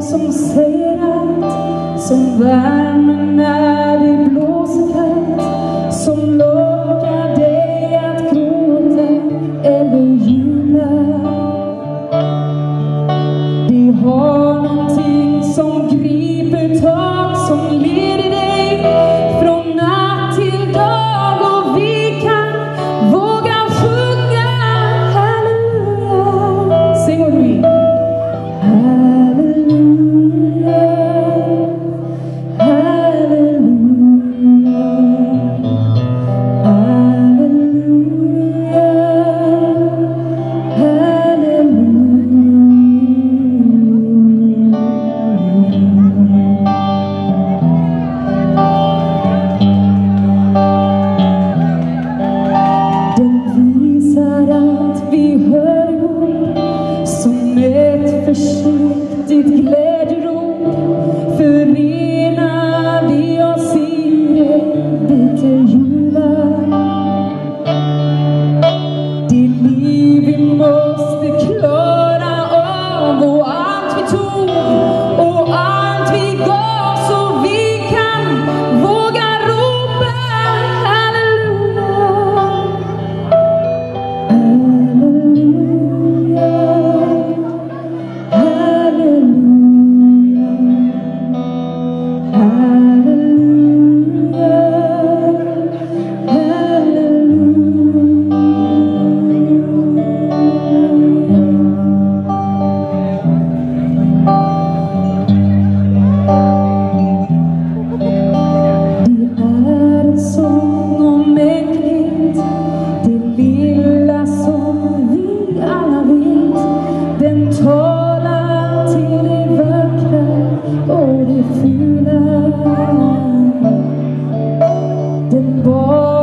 som säger allt Som värmer när 颠簸